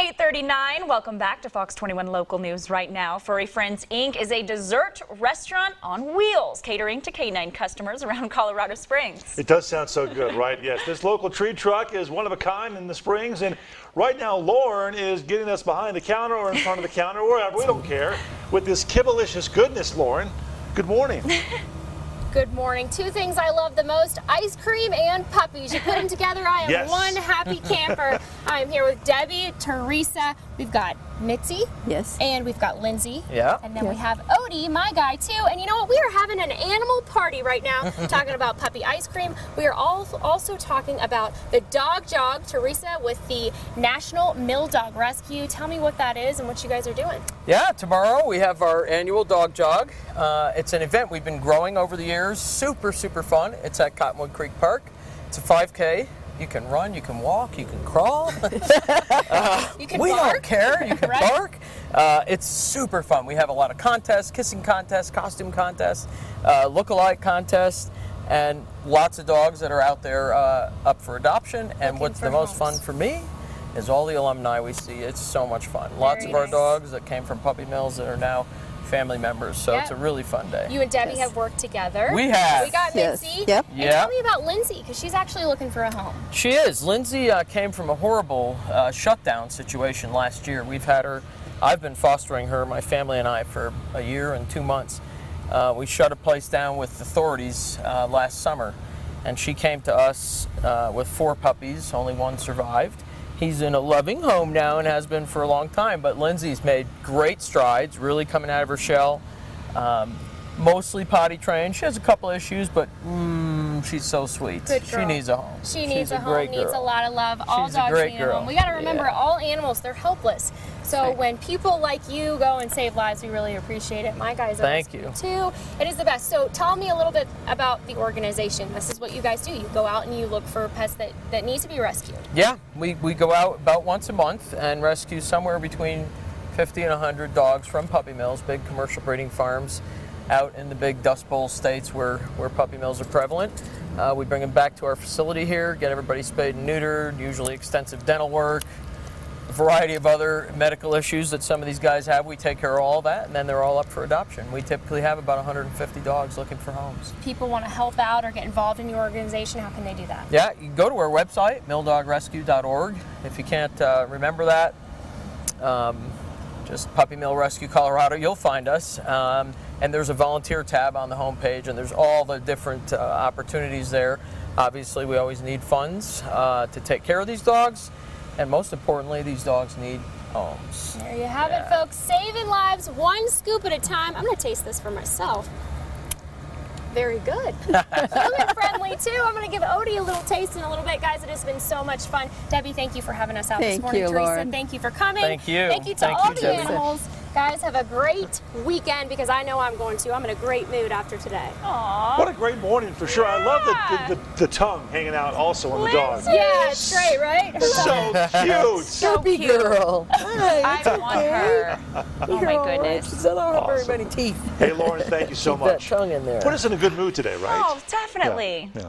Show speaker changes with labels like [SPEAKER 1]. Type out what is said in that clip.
[SPEAKER 1] 839, welcome back to Fox 21 Local News right now. Furry Friends Inc. is a dessert restaurant on wheels, catering to canine customers around Colorado Springs.
[SPEAKER 2] It does sound so good, right? Yes, this local tree truck is one of a kind in the Springs, and right now Lauren is getting us behind the counter or in front of the counter, wherever, we don't care, with this kibblicious goodness, Lauren. Good morning.
[SPEAKER 3] Good morning. Two things I love the most, ice cream and puppies. You put them together, I am
[SPEAKER 2] Yes.
[SPEAKER 3] one happy camper. I'm here with Debbie, Teresa, we've got Mitzi,
[SPEAKER 4] Yes.
[SPEAKER 3] and we've got Lindsay.
[SPEAKER 5] Yeah.
[SPEAKER 3] And then we have Odie, my guy too. And you know what? We are having an animal party right now, talking about puppy ice cream. We are all also talking about the dog jog, Teresa, with the National Mill Dog Rescue. Tell me what that is and what you guys are doing.
[SPEAKER 5] Yeah, tomorrow we have our annual dog jog. Uh, it's an event we've been growing over the years. Super, super fun. It's at Cottonwood Creek Park. It's a 5K. You can run, you can walk, you can crawl.
[SPEAKER 3] You can
[SPEAKER 5] we
[SPEAKER 3] bark.
[SPEAKER 5] don't care. You can
[SPEAKER 3] Right.
[SPEAKER 5] bark. Uh, it's super fun. We have a lot of contests, kissing contests, costume contests, uh, look-alike contests, and lots of dogs that are out there uh, up for adoption. And
[SPEAKER 3] Looking
[SPEAKER 5] what's the most fun for me is all the alumni we see. It's so much fun. Lots
[SPEAKER 3] Very
[SPEAKER 5] of our dogs that came from puppy mills that are now family members. So it's a really fun day.
[SPEAKER 3] You and Debbie
[SPEAKER 4] Yes.
[SPEAKER 3] have worked together.
[SPEAKER 5] We have.
[SPEAKER 3] We got
[SPEAKER 4] Yes.
[SPEAKER 3] Mitzi.
[SPEAKER 4] Yep.
[SPEAKER 3] And
[SPEAKER 5] Yep.
[SPEAKER 3] tell me about Lindsay, because she's actually looking for a home.
[SPEAKER 5] She is. Lindsay uh, came from a horrible uh, shutdown situation last year. We've had her, I've been fostering her, my family and I, for a year and two months. Uh, we shut a place down with authorities uh, last summer, and she came to us uh, with four puppies. Only one survived. He's in a loving home now and has been for a long time, but Lindsay's made great strides, really coming out of her shell. Um, mostly potty trained. She has a couple issues, but mm, Mm, she's so sweet. She needs a home.
[SPEAKER 3] She
[SPEAKER 5] She's
[SPEAKER 3] needs a, home, needs a lot of love. All
[SPEAKER 5] She's
[SPEAKER 3] dogs need a home. We got to remember,
[SPEAKER 5] Yeah.
[SPEAKER 3] all animals, they're helpless. So
[SPEAKER 5] Right.
[SPEAKER 3] when people like you go and save lives, we really appreciate it. My guys are
[SPEAKER 5] Thank you.
[SPEAKER 3] too. It is the best. So tell me a little bit about the organization. This is what you guys do. You go out and you look for pets that, that need to be rescued.
[SPEAKER 5] Yeah, we, we go out about once a month and rescue somewhere between 50 and 100 dogs from puppy mills, big commercial breeding farms out in the big Dust Bowl states where, where puppy mills are prevalent. Uh, we bring them back to our facility here, get everybody spayed and neutered, usually extensive dental work, a variety of other medical issues that some of these guys have. We take care of all that, and then they're all up for adoption. We typically have about 150 dogs looking for homes.
[SPEAKER 3] People want to help out or get involved in your organization. How can they do that?
[SPEAKER 5] Yeah, you can go to our website, milldogrescue.org. If you can't uh, remember that, um, just Puppy Mill Rescue Colorado, you'll find us. Um, and there's a volunteer tab on the homepage, and there's all the different uh, opportunities there. Obviously, we always need funds uh, to take care of these dogs, and most importantly, these dogs need homes.
[SPEAKER 3] There you have it, folks. Saving lives one scoop at a time. I'm going to taste this for myself. Very good. Human friendly, too. I'm going to give Odie a little taste in a little bit. Guys, it has been so much fun. Debbie, thank you for having us out this
[SPEAKER 4] Thank
[SPEAKER 3] morning.
[SPEAKER 4] you,
[SPEAKER 3] Teresa,
[SPEAKER 4] Lauren.
[SPEAKER 3] thank you for coming.
[SPEAKER 5] Thank you.
[SPEAKER 3] Thank you to
[SPEAKER 5] Thank
[SPEAKER 3] all
[SPEAKER 5] you,
[SPEAKER 3] the
[SPEAKER 5] Debbie.
[SPEAKER 3] animals. Guys, have a great weekend because I know I'm going to. I'm in a great mood after today.
[SPEAKER 1] Aww.
[SPEAKER 2] What a great morning for sure. I love the, the, the, the tongue hanging out also on the dog.
[SPEAKER 3] Yeah, it's great, right?
[SPEAKER 2] So cute.
[SPEAKER 1] So
[SPEAKER 4] Derpy
[SPEAKER 1] cute.
[SPEAKER 4] girl. Hi,
[SPEAKER 1] I want her. Oh my goodness.
[SPEAKER 4] She don't have
[SPEAKER 2] Awesome.
[SPEAKER 4] very many teeth.
[SPEAKER 2] Hey, Lauren, thank you so
[SPEAKER 5] Keep that
[SPEAKER 2] much.
[SPEAKER 5] tongue in there.
[SPEAKER 2] Put us in a good mood today, right?
[SPEAKER 1] Oh, definitely.
[SPEAKER 2] Yeah.